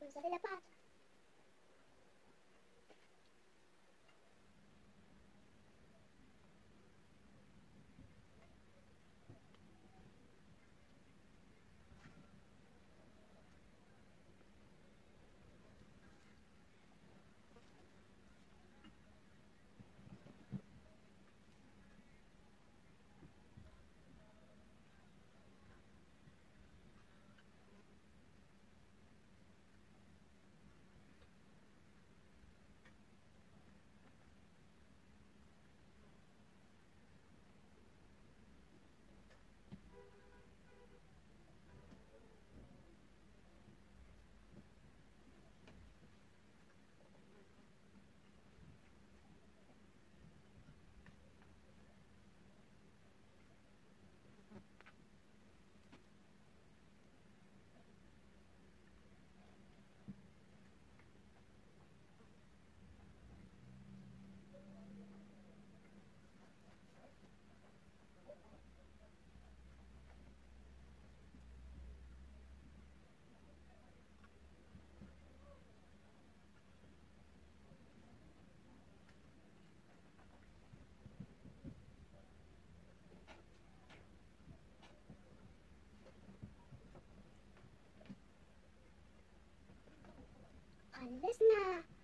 我在这儿站着。Alis na.